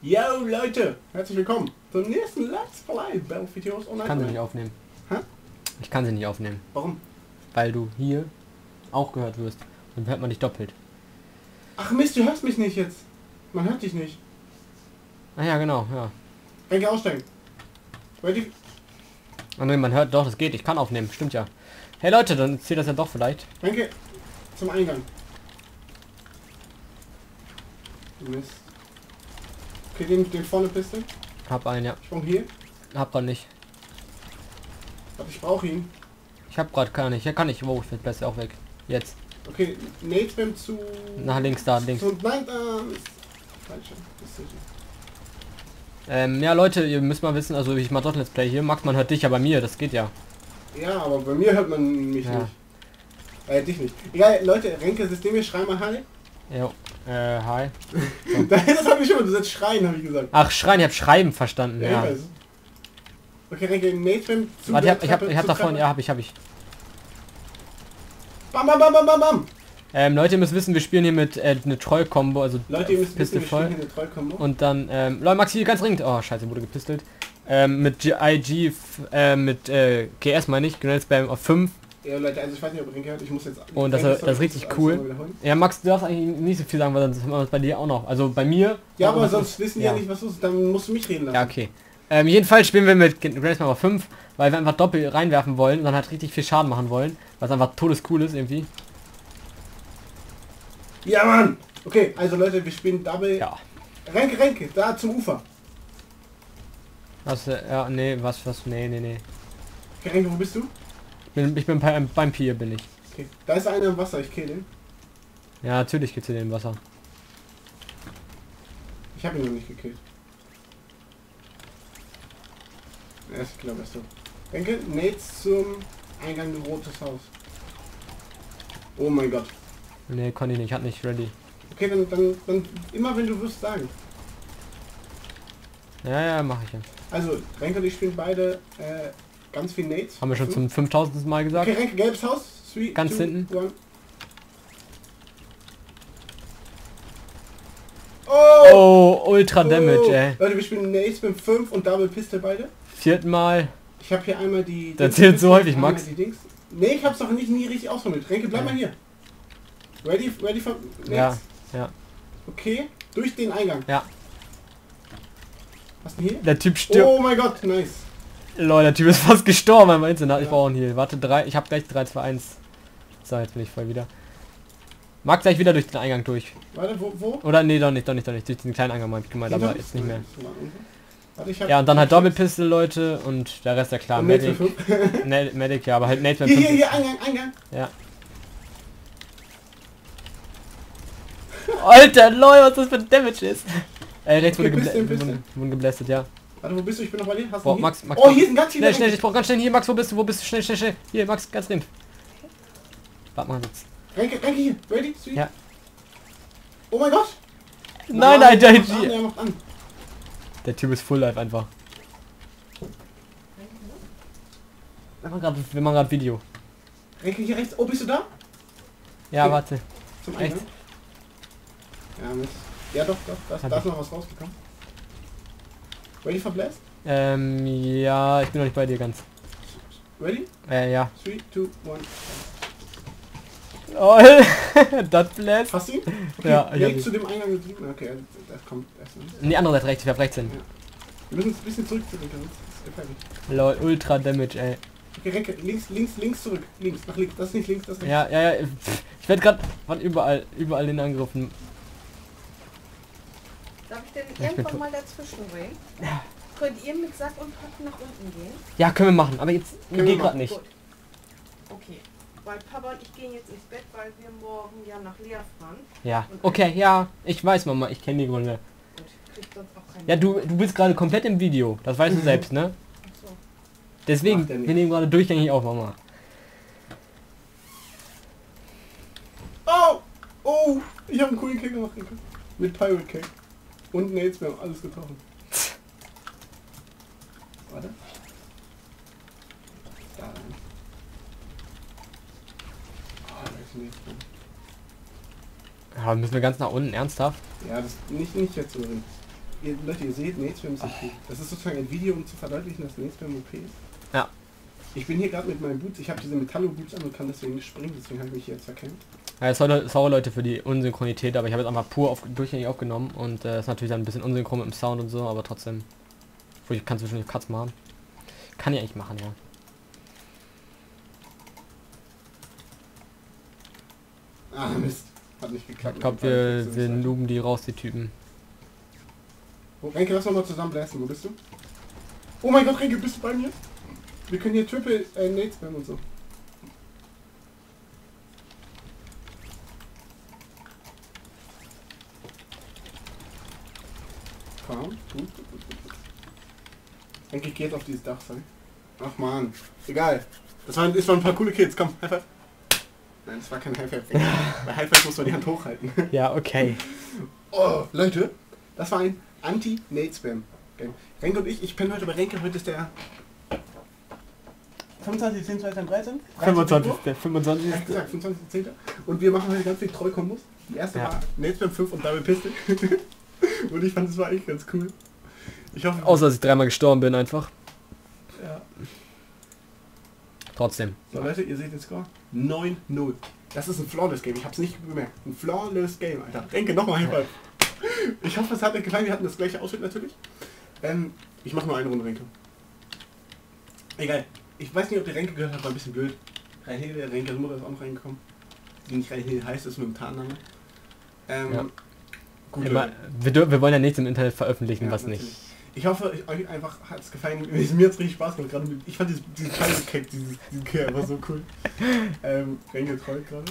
Yo Leute, herzlich willkommen zum nächsten Let's Play Battlefield Heroes Ich Online. kann sie nicht aufnehmen. Hä? Ich kann sie nicht aufnehmen, Warum? weil du hier auch gehört wirst. Dann hört man dich doppelt. Ach Mist, du hörst mich nicht jetzt. Man hört dich nicht. Ah ja, genau, ja. Renke aussteigen. Ready? Ah, nee, man hört doch, das geht. Ich kann aufnehmen, stimmt ja. Hey Leute, dann zählt das ja doch vielleicht. Renke, zum Eingang. Mist. Okay, den, den vorne Piste. Hab einen, ja. Sprung hier. Hab grad nicht. Warte, ich brauche ihn. Ich hab grad gar nicht. Ja, kann ich. Wow, ich bin plötzlich auch weg. Jetzt. Okay, Nate Swim zu... Nach links da, links. Zu, nein, da ist... Falsche. Decision. Ähm, ja Leute, ihr müsst mal wissen, also ich mach doch Let's Play hier. Max, man hört dich ja bei mir, das geht ja. Ja, aber bei mir hört man mich Ja. nicht. Äh, dich nicht. Egal, Leute, Renke, System, wir schreien mal Hi. Jo. Äh, hi. das habe ich schon, du sollst schreien, habe ich gesagt. Ach, schreien, ich hab Schreiben verstanden, Ja, ja. Okay, Renke, Swim zu Warte, ich hab, ich hab, ich hab davon, ja, hab ich, hab ich. Bam, bam, bam, bam, bam, bam. Ähm, Leute, ihr müsst wissen, wir spielen hier mit äh, eine Troll-Kombo, also Leute, ihr müsst Pistol wissen, wir voll. spielen hier eine Trollkombo. Und dann, ähm, Leute, Max hier ganz dringend. Oh, scheiße, wurde gepistelt. Ähm, mit IG, f- äh, mit äh, GS meine ich, Grenade Spam auf 5. Ja, Leute, also ich weiß nicht, ob Renke hört, ich muss jetzt... Und das- das ist richtig cool. Ja, Max, du darfst eigentlich nicht so viel sagen, weil sonst haben wir das bei dir auch noch. Also bei mir. Ja, aber sonst ist- wissen die ja. ja. nicht, was los ist, dann musst du mich reden lassen. Ja, okay. Ähm, jedenfalls spielen wir mit Grenade Spam auf 5, weil wir einfach doppelt reinwerfen wollen und dann halt richtig viel Schaden machen wollen. Was einfach todescool ist irgendwie. Ja, Mann! Okay, also Leute, wir spielen Double... Ja. Renke, Renke, da zum Ufer. Was, äh, ja, nee, was, was, nee, nee, nee. Okay, Renke, wo bist du? Ich bin, ich bin beim, beim Pier, bin ich. Okay, da ist einer im Wasser, ich kill den. Ja, natürlich geht's in den Wasser. Ich habe ihn noch nicht gekillt. Er ist klar, bist du. Denke, Nates zum Eingang in rotes Haus. Oh mein Gott. Nee, konnte ich nicht, hat nicht ready. Okay, dann, dann, dann immer wenn du wirst sagen. Ja, ja, mache ich ja. Also, Renke und ich spielen beide äh, ganz viel Nates. Haben wir schon zum 5000. Mal gesagt. Okay, Renke, gelbes Haus. Three, Ganz two, hinten. One. Oh! Oh, Ultra Damage, ey. Leute, wir spielen Nates mit 5 und Double Pistol beide. Vierten Mal. Ich habe hier einmal die... Das zählt so häufig, Max. Die Dings. Nee, ich hab's doch nicht nie richtig ausformuliert. Renke, bleib Ja. mal hier. Ready, ready for... Nates? Ja, ja. Okay, durch den Eingang. Ja. Was denn hier? Der Typ stirbt. Oh mein Gott, nice. Leute, der Typ ist fast gestorben beim Einzelnen. Ich brauche einen Heal. Warte, drei. Ich habe gleich 3, 2, 1. So, jetzt bin ich voll wieder. Mag gleich wieder durch den Eingang durch. Warte, wo? wo? Oder nee, doch nicht, doch nicht, doch nicht. Durch den kleinen Eingang mal gemeint, aber jetzt nicht mehr. Warte, Ja, und dann halt Doppelpistol, Leute, und der Rest ja klar. Medic. Medic, ja, aber halt Nate Hier, hier, 5. hier, Eingang, Eingang. Ja. Alter, lol, was das für ein Damage ist. Ey, rechts wurde, Okay, geblä bisschen, bisschen. wurde, wurde geblästet, ja. Warte, wo bist du? Ich bin noch bei dir. Hast du Boah, Max? Max. Oh, hier sind ganz viele. Schnell, schnell, ich brauch ganz schnell hier, Max, wo bist du? Wo bist du? Schnell, schnell, schnell. Hier, Max, ganz drin. Warte mal jetzt. Renke, Renke hier. Ready? Three. Ja. Oh mein Gott. Nein, nein, der der, an, der, Typ ist full life einfach. Wir machen gerade wir machen grad Video. Renke hier rechts. Oh, bist du da? Ja, Okay. warte. Zum Echt? Eingang. Ja, Mist. Ja, doch, doch. Da ist- da ist noch was rausgekommen. Ready for Blast? Ähm, ja, ich bin noch nicht bei dir ganz. Ready? Äh, ja. 3, 2, 1. Oh, das bläst. Hast du ihn? Okay, Ja, ich ihn. zu dem Eingang getrieben. Okay, das kommt erst. Ne? Die andere Seite rechts, ich hab rechts hin. Wir müssen uns ein bisschen zurück zurück, das ist gefährlich. Lol, Ultra Damage, ey. Okay, Renke, links, links, links zurück. Links, nach links. Das ist nicht links, das ist rechts. Ja, ja, ja. pff, Ich werde gerade von überall, überall den angegriffen. Denn irgendwann mal dazwischen reden? Ja. Könnt ihr mit Sack und Pack nach unten gehen? Ja, können wir machen, aber jetzt Können geht gerade nicht. Gut. Okay. Weil Papa und ich gehen jetzt ins Bett, weil wir morgen ja nach Leer fahren. Ja, okay, ja, ich weiß, Mama, ich kenne die Gründe. Und kriegt sonst auch keinen. Ja, du, du bist gerade komplett im Video, das weißt du Mhm. selbst, ne? Achso. Deswegen, wir nehmen gerade durchgängig auf, Mama. Oh! Oh! Ich habe einen coolen Kick gemacht. Mit Pirate Kick. Und Nates, wir haben alles getroffen. Warte. Da rein. Oh, da ist Nates drin. Ja, müssen wir ganz nach unten, ernsthaft? Ja, das nicht, nicht jetzt so drin. ihr, Leute, ihr seht, Natespam ist OP. Das ist sozusagen ein Video, um zu verdeutlichen, dass Natespam OP ist. Ja. Ich bin hier gerade mit meinen Boots, ich habe diese Metallo-Boots an und kann deswegen nicht springen, deswegen habe ich mich jetzt verkämpft. Ja, sorry, sorry Leute für die Unsynchronität, aber ich habe jetzt einfach pur auf, durchgängig aufgenommen und äh, ist natürlich dann ein bisschen unsynchron mit dem Sound und so, aber trotzdem. Obwohl, Ich kann zwischendurch Cuts machen. Kann ich eigentlich machen, ja. Ah, Mist. Hat nicht geklappt. Ich glaube, wir, wir nuben die raus, die Typen. Oh, Renke, lass noch mal zusammen blasten. Wo bist du? Oh mein Gott, Renke, bist du bei mir? Wir können hier Triple äh, Nades spammen und so. Komm, gut, gut, gut, gut, gut. Renke, geh jetzt auf dieses Dach, sorry. Ach man, egal. Das waren, das waren ein paar coole Kids, komm, High Five. Nein, das war kein High Five. Bei High Five muss man die Hand hochhalten. Ja, okay. Oh, Leute, das war ein Anti-Nate-Spam. Game. Renke und ich, ich penne heute bei Renke, heute ist der 25, 10, 2013? 25. Der 25. Ja, gesagt, 25, Und wir machen heute ganz viel Treu-Kombos. Die erste Ja. war Nate-Spam 5 und Double Pistol. und ich fand, das war eigentlich ganz cool. Ich hoffe, Außer, dass ich dreimal gestorben bin einfach. ja. Trotzdem. So Leute, ihr seht den Score. 9-0. Das ist ein flawless Game. Ich hab's nicht bemerkt. Ein flawless Game, Alter. Denke nochmal Five. Ich hoffe, es hat euch gefallen. Wir hatten das gleiche Ausschnitt natürlich. Ähm, ich mach nur eine Runde Renke. Egal. Ich weiß nicht, ob der Renke gehört hat, war ein bisschen blöd. Der Renke Mutter ist auch noch reingekommen. Die nicht Reinhil heißt, ist mit dem Tarnname. Ähm, Ja. Gut, Immer, wir, wir wollen ja nichts im Internet veröffentlichen, Ja, was natürlich. nicht. Ich hoffe, euch einfach hat es gefallen. Mir hat es richtig Spaß gemacht. Gerade mit, ich fand dieses, dieses kleine Cake, dieses, diesen Kill einfach so cool. Ähm, Renke trollt gerade.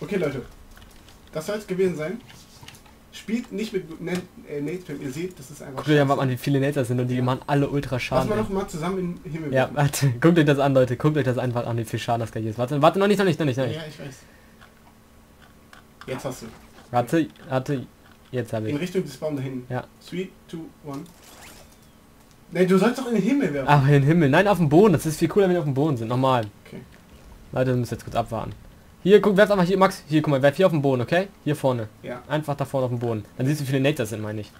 Okay, Leute. Das soll es gewesen sein. Spielt nicht mit Nate äh, Nate Spam. Ihr seht, das ist einfach. Guckt euch einfach an, wie viele Netzer sind und die Ja. machen alle ultra Lass Schaden. mal ey. noch mal zusammen in Himmel Ja, warte, guckt euch das an, Leute. Guckt euch das einfach an, wie viel Schaden das gleich ist. Warte, warte, noch nicht, noch nicht, noch nicht, noch nicht. Ja, ich weiß. Jetzt hast du. Warte, warte, jetzt habe In ich. Richtung des Baums da hinten. Ja. 3, 2, 1. Ne, du sollst doch in den Himmel werfen. Ach, in den Himmel. Nein, auf dem Boden. Das ist viel cooler, wenn wir auf dem Boden sind. Nochmal. Okay. Leute, wir müssen jetzt kurz abwarten. Hier, guck, werf einfach hier, Max. Hier, guck mal, werf hier auf den Boden, okay? Hier vorne. Ja. Einfach da vorne auf dem Boden. Dann siehst du, wie viele Nate das sind, meine ich.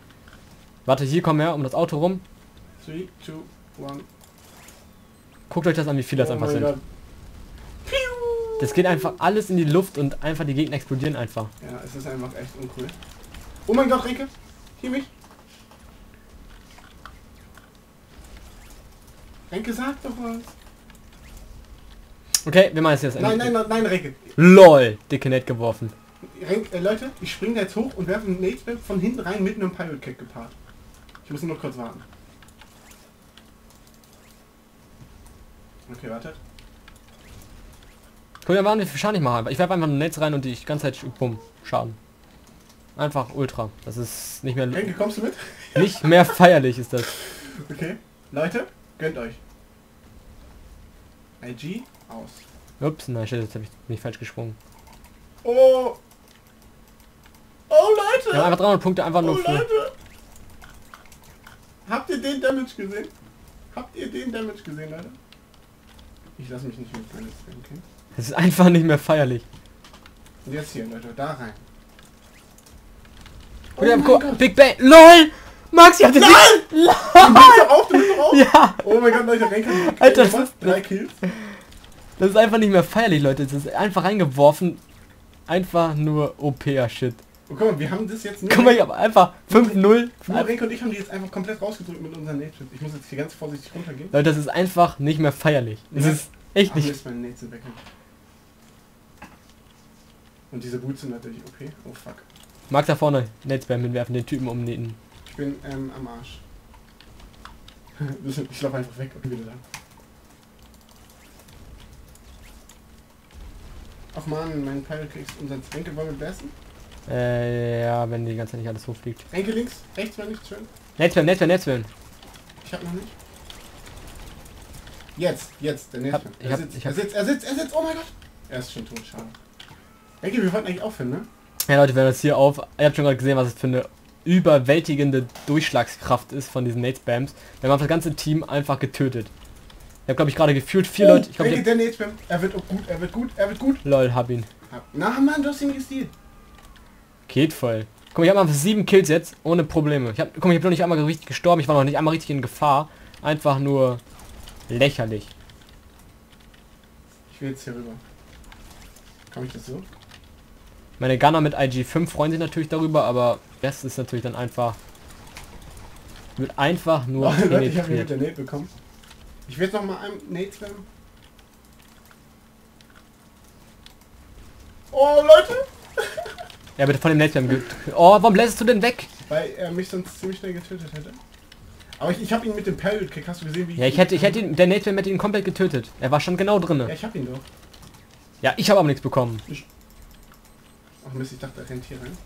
Warte, hier komm her, um das Auto rum. 3, 2, 1. Guckt euch das an, wie viele das Oh einfach sind. Gott. Das geht einfach alles in die Luft und einfach die Gegner explodieren einfach. Ja, es ist einfach echt uncool. Oh mein Gott, Renke! Hier mich! Renke, sag doch was! Okay, wir machen es jetzt. Nein, nein, nein, nein, Renke! LOL, dicke Net geworfen. Renke äh, Leute, ich spring da jetzt hoch und werfe einen Nate von hinten rein mit einem Pirate Kick gepaart. Ich muss nur noch kurz warten. Okay, wartet. Guck mal, wie viel Schaden ich mache. Ich werfe einfach nur Netz rein und die ganze Zeit bumm, Schaden. Einfach ultra. Das ist nicht mehr Renke, kommst du mit? nicht mehr feierlich ist das. Okay. Leute, gönnt euch. IG aus. Ups, nein, shit, jetzt habe ich nicht falsch gesprungen. Oh! Oh Leute! Wir haben einfach 300 Punkte einfach Oh nur für. Leute! Habt ihr den Damage gesehen? Habt ihr den Damage gesehen, Leute? Ich lasse mich nicht mit meines okay? Es ist einfach nicht mehr feierlich. Und jetzt hier, Leute, da rein. Oh Big Bang. LOL! Max, ich hab den Du bist doch auf, du bist doch auf! Ja! Oh mein Gott, Leute, Renke Alter, das- drei Kills. Das ist einfach nicht mehr feierlich, Leute. Das ist einfach reingeworfen. Einfach nur OP-Shit. Oh, guck mal, wir haben das jetzt nur... Guck mal, ich hab einfach 5-0. nur Renke und ich haben die jetzt einfach komplett rausgedrückt mit unseren Nate Ich muss jetzt hier ganz vorsichtig runtergehen. Leute, das ist einfach nicht mehr feierlich. Es Ja. ist echt nicht. ist mein Nate sind weg. Und diese Boots sind natürlich okay. Oh fuck. Max da vorne, Netzbam hinwerfen, den Typen umnähen. Ich bin ähm, am Arsch. ich laufe einfach weg und wieder da. Ach man, mein Pirate kriegst unseren Renke wollen wir blasten? Äh, ja, wenn die ganze Zeit nicht alles hochfliegt. Renke links, rechts war nicht schön. Netzbam, Netzbam, Netzbam. Ich hab noch nicht. Jetzt, jetzt, der ich Er hab- sitzt, er sitzt, er sitzt, er sitzt, oh mein Gott! Er ist schon tot, schade. Renke, wir wollten eigentlich aufhören, ne? Ja, Leute, wenn das hier auf... Ihr habt schon gerade gesehen, was es für eine überwältigende Durchschlagskraft ist von diesen Nate-Spams. Wir haben das ganze Team einfach getötet. habe glaube ich gerade gefühlt vier Leute. Ich glaube, Renke, der Nate Spam. Er wird auch gut, er wird gut, er wird gut. lol, hab ihn. Na Mann, du hast ihn gestealt. Geht voll. Guck mal, ich habe einfach sieben Kills jetzt ohne Probleme. Ich habe, guck mal, ich habe noch nicht einmal richtig gestorben. Ich war noch nicht einmal richtig in Gefahr. Einfach nur lächerlich. Ich will jetzt hier rüber. Kann ich das so? Meine Gunner mit IG5 freuen sich natürlich darüber, aber das ist natürlich dann einfach wird einfach nur Oh, Leute, ich habe ihn mit penetriert. der Nate bekommen. Ich will jetzt noch mal einen Nate spammen. Oh Leute! Ja, bitte von dem Netzwerk. ge- Oh, warum lässt du denn weg? Weil er mich sonst ziemlich schnell getötet hätte. Aber ich, ich habe ihn mit dem Parrot Kick. Hast du gesehen, wie Ja, ich hätte, ich hätte ihn, der Netzwerk hätte ihn komplett getötet. Er war schon genau Ja, drinne. ich habe ihn doch. Ja, ich habe aber nichts bekommen. Ach Mist, ich dachte, er rennt hier rein.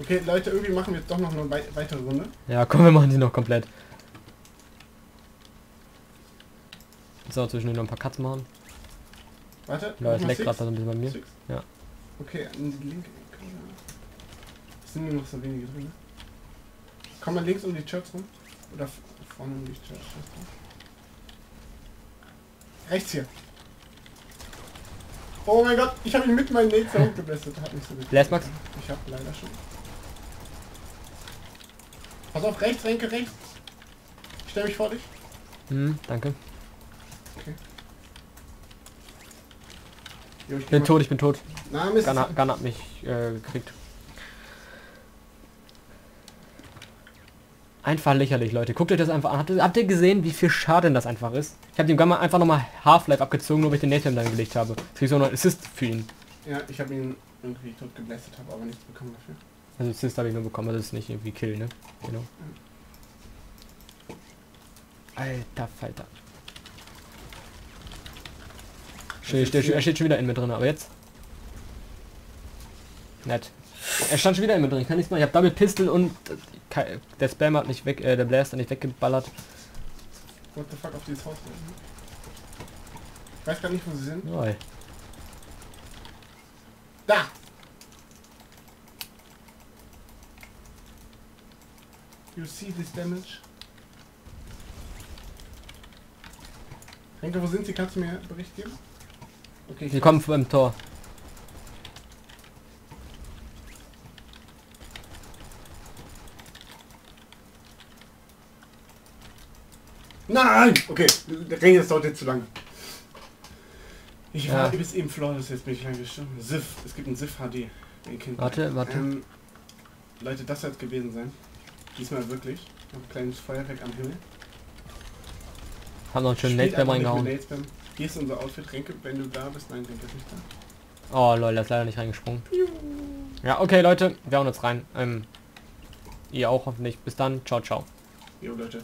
Okay, Leute, irgendwie machen wir jetzt doch noch eine wei weitere Runde. Ja, komm, wir machen die noch komplett. So, zwischendurch noch ein paar Cuts machen. Warte, Ja, es leckt gerade so ein bisschen bei mir. Six. Ja. Okay, in die linke Ecke. Es sind nur noch so wenige drin. Komm mal links um die Church rum. Oder vorne um die Church rum. Rechts hier. Oh mein Gott, ich habe ihn mit meinen Nates hochgeblästet. Hat nicht so gut. Max? Ich habe leider schon. Pass auf, rechts, Renke, rechts. Ich stelle mich vor dich. Hm, danke. Jo, ich bin tot, ich bin tot. Na, Mist. Gun, Gun hat mich äh, gekriegt. Einfach lächerlich, Leute. Guckt euch das einfach an. Habt ihr, habt ihr gesehen, wie viel Schaden das einfach ist? Ich habe dem Gun mal einfach nochmal Half-Life abgezogen, nur weil ich den Nathan dann gelegt habe. Das ist so ein Assist für ihn. Ja, ich habe ihn irgendwie tot geblästet, habe aber nichts bekommen dafür. Also Assist habe ich nur bekommen, also das ist nicht irgendwie Kill, ne? Genau. Alter Falter. Steht, steht, er steht schon wieder in mir drin, aber jetzt? Nett. Er stand schon wieder in mir drin, ich kann nichts machen. Ich habe Double Pistol und äh, der Spam hat nicht weg, äh, der Blaster nicht weggeballert. What the fuck auf dieses Haus? Ich weiß gar nicht, wo sie sind. Lol. Da! You see this damage? Henke, wo sind sie? Kannst du mir Bericht geben? Okay, Sie kommen beim Tor. Nein! Okay, der Ring das dauert jetzt zu lang. Ich Ja. war bis eben flawless, jetzt bin ich lange gestorben. Sif, es gibt einen Sif HD. Warte, warte. Ähm, Leute, das wird gewesen sein. Diesmal wirklich. Ein kleines Feuerwerk am Himmel. Haben noch einen schönen Spielt Nate Spam einfach nicht mit reingehauen. Hier ist unser Outfit, Renke, wenn du da bist. Nein, Renke ist nicht da. Oh lol, der ist leider nicht reingesprungen. Ja, okay Leute, wir hauen uns rein. Ähm, ihr auch hoffentlich. Bis dann, ciao, ciao. Jo, Leute.